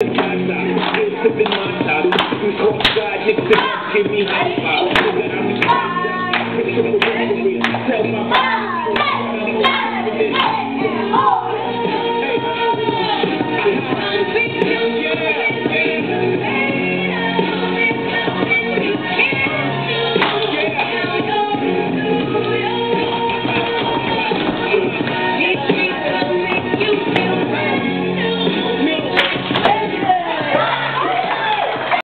Sipping my top, you cross-eyed that give me high five.